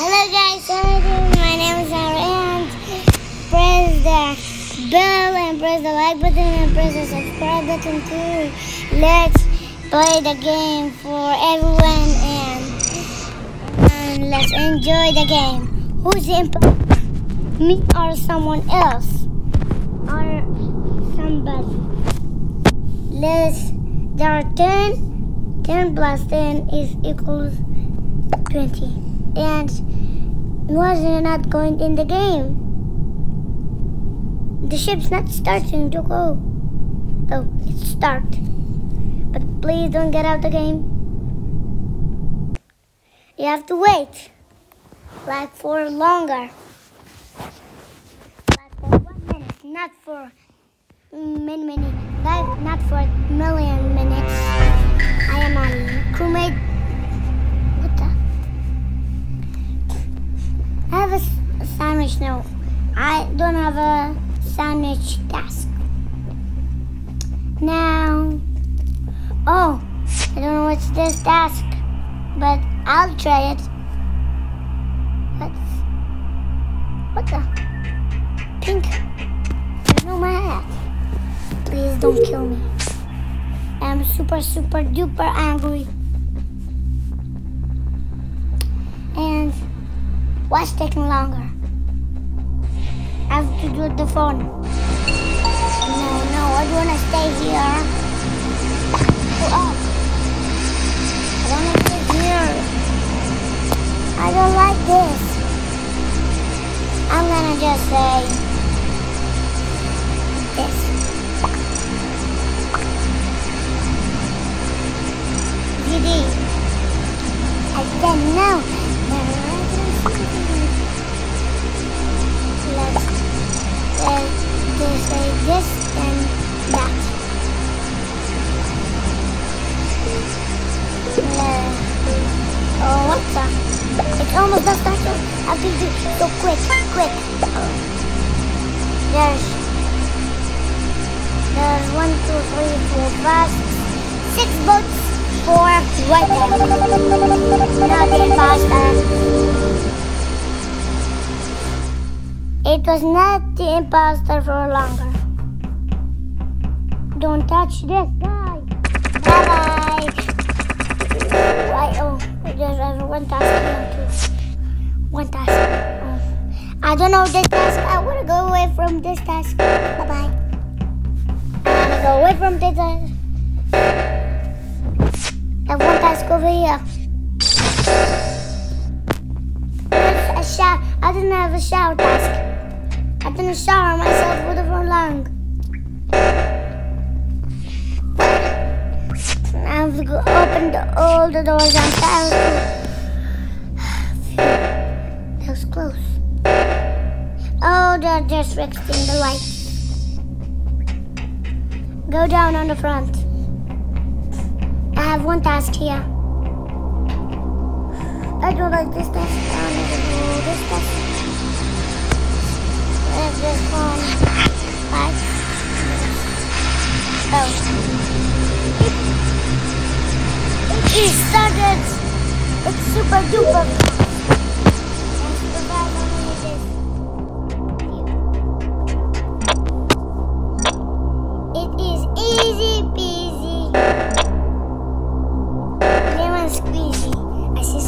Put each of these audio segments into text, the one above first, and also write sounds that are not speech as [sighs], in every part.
Hello guys? My name is Sarah and press the bell and press the like button and press the subscribe button too. Let's play the game for everyone and, and let's enjoy the game. Who's in me or someone else? Or somebody. Let's there are 10. 10 plus 10 is equals 20. And was not going in the game. The ship's not starting to go. Oh, it start. But please don't get out the game. You have to wait. Like for longer. Like for one minute, not for many, many, like not for million minutes. I am a crewmate. Sandwich now. I don't have a sandwich task. Now, oh, I don't know what's this task, but I'll try it. What's, what the? Pink. There's no my hat. Please don't kill me. I'm super, super duper angry. And what's taking longer? I have to do the phone. No, no, I don't want to stay here. I don't want to stay here. I don't like this. I'm gonna just say this. GD. I don't know. Say this, say this and that. Uh, oh, what's up? It's almost done starting. I have to do so quick, quick. There's, there's one, two, three, four, five, six boats for right there. Nothing faster. It was not the imposter for longer. Don't touch this guy. Bye bye. Right, oh, there's one task. One task. Oh. I don't know this task. I want to go away from this task. Bye bye. Go away from this task. I have one task over here. There's a shower. I didn't have a shower task. I didn't shower myself with the for long. I have to go open the, all the doors and tell [sighs] That was close. Oh, they're just fixing the lights. Go down on the front. I have one task here. I don't like this task. I want to do this task.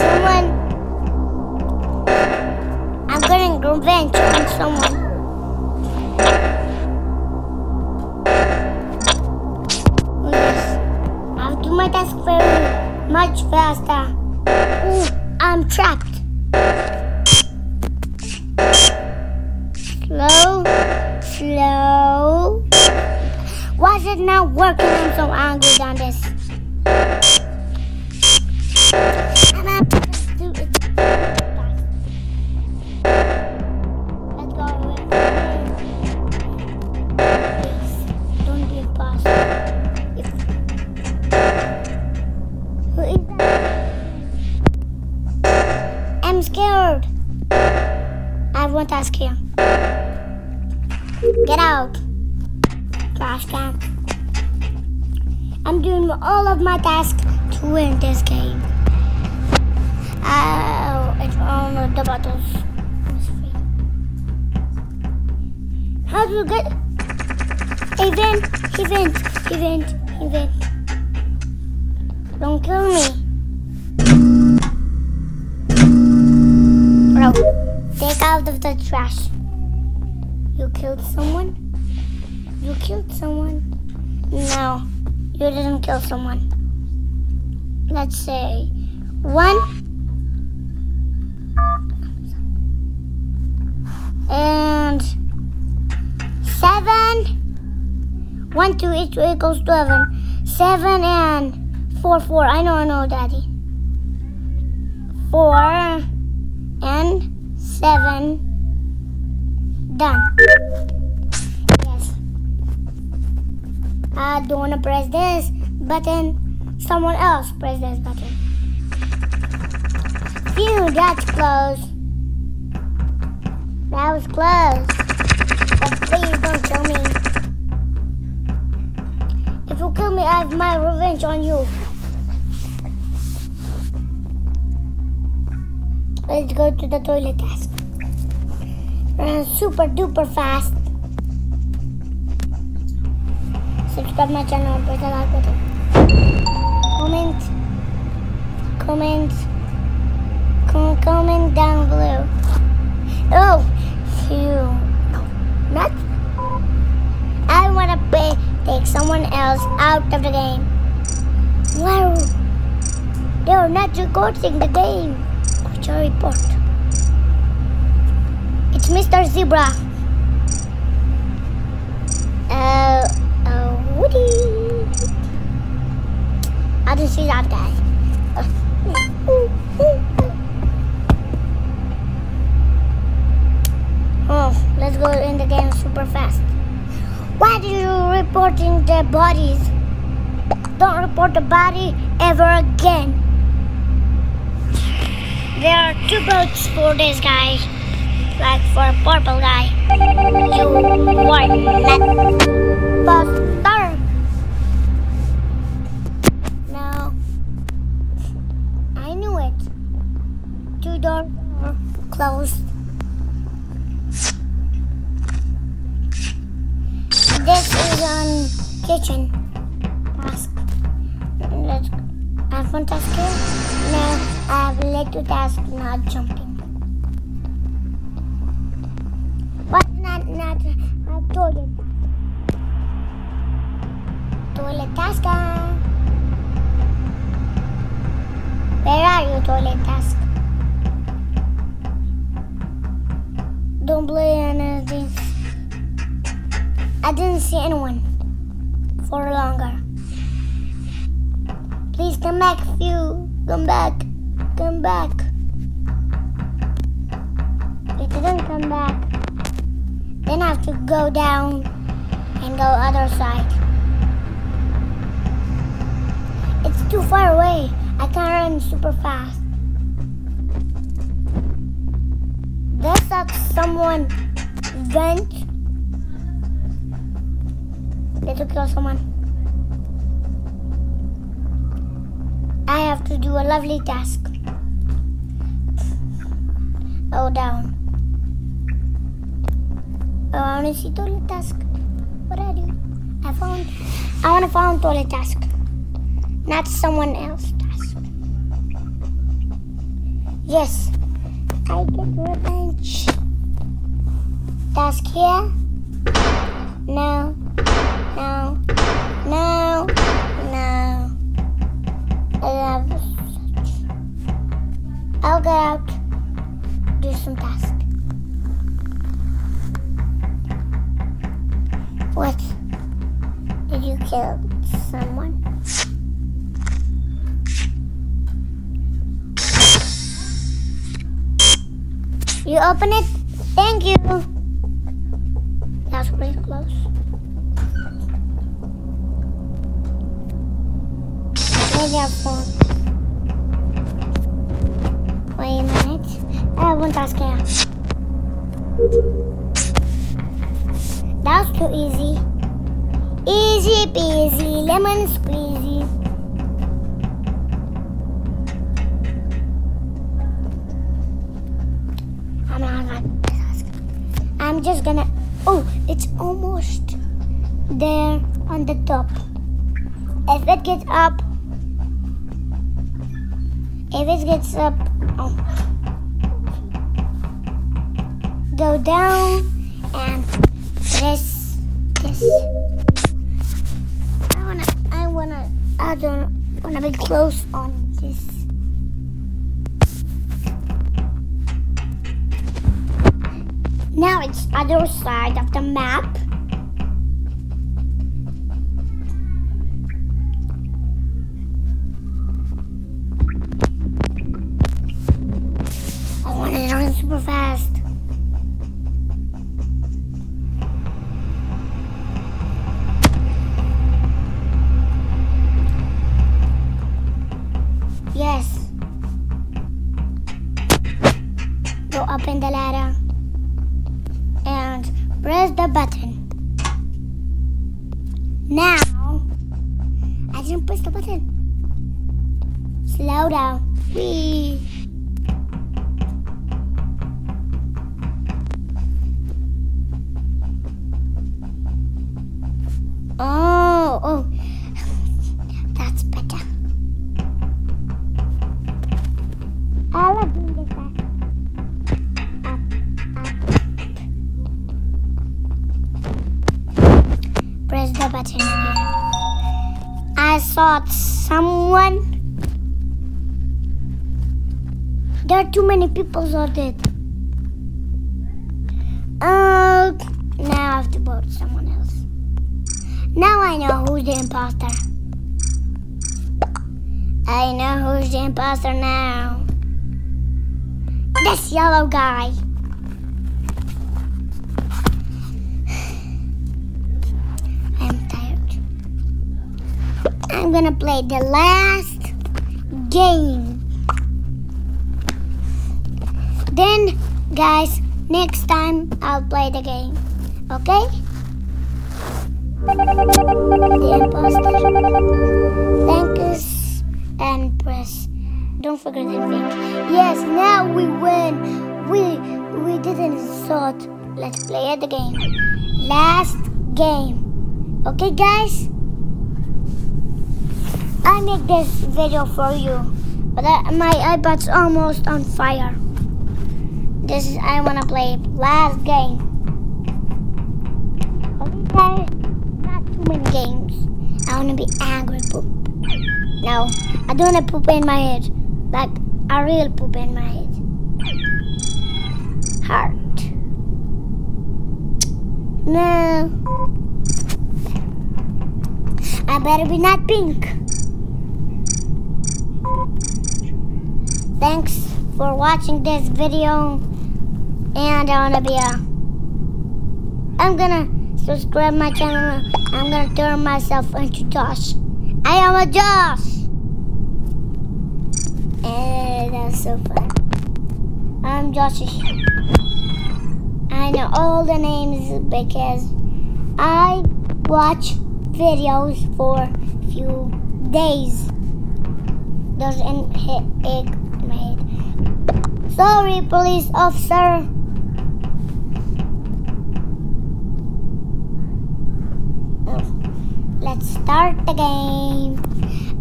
Someone. I'm getting revenge on someone. This? I'll do my task very much faster. Ooh, I'm trapped. Slow, slow. Why is it not working? I'm so angry this. Trash can. I'm doing all of my tasks to win this game. Oh, it's of the bottles. How do you get event, event, event, event? Don't kill me. Bro, take out of the trash. You killed someone? You killed someone? No, you didn't kill someone. Let's say one and seven. One, two, eight, two equals seven. Seven and four, four. I know, I know, Daddy. Four and seven. Done. I don't wanna press this button. Someone else press this button. Phew, that's close. That was close. But please don't kill me. If you kill me, I have my revenge on you. Let's go to the toilet task. Super duper fast. Subscribe my channel, press the like button. Comment. Comment. Com- comment down below. Oh, you. No, not. I want to take someone else out of the game. Wow. They are not recording the game. What's your report? It's Mr. Zebra. Uh, I didn't see that guy. Oh, let's go in the game super fast. Why do you reporting the bodies? Don't report the body ever again. There are two votes for this guy. Like for a purple guy. You are not buster. Are closed. This is on kitchen task. Let's I have one task here. Now I have a little task not jumping. But not not uh, toilet. Toilet task. Where are you, toilet task? Don't play anything. I didn't see anyone for longer. Please come back, few. Come back. Come back. You don't come back, then I have to go down and go other side. It's too far away. I can't run super fast. There's like someone vent. They to kill someone. I have to do a lovely task. Oh, down. Oh, I want to see toilet task. What I do? I found. I want to find toilet task, not someone else task. Yes, I get revenge. Task here. No. No. No. No. I. I'll get out. Do some task. What? Did you kill someone? You open it? Thank you. That's pretty close. Maybe fall. Wait a minute. I have one task here. That was too easy. Easy peasy, lemon squeezy. I'm just gonna. Oh, it's almost there on the top. If it gets up, if it gets up, oh, go down and press this. I wanna, I wanna, I don't wanna be close on Now it's other side of the map. The button. Now, Someone. There are too many people on it. Uh, now I have to vote someone else. Now I know who's the imposter. I know who's the imposter now. This yellow guy. I'm gonna play the last game. Then, guys, next time I'll play the game. Okay? The imposter. Thank us and press. Don't forget to think. Yes, now we win. We we didn't thought. Let's play the game. Last game. Okay, guys. I make this video for you, but I, my iPad's almost on fire. This is I wanna play last game. Okay. Not too many games. I wanna be angry poop. No, I don't wanna poop in my head. Like a real poop in my head. Heart. No. I better be not pink. Thanks for watching this video. And I wanna be a I'm gonna subscribe my channel. I'm gonna turn myself into Josh. I am a Josh. And that's so fun. I'm Josh. I know all the names because I watch videos for few days. There's an egg in my head. Sorry, police officer. Let's start the game.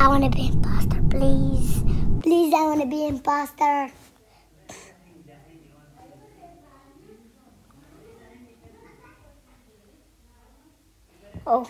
I want to be imposter, please. Please, I want to be imposter. Oh.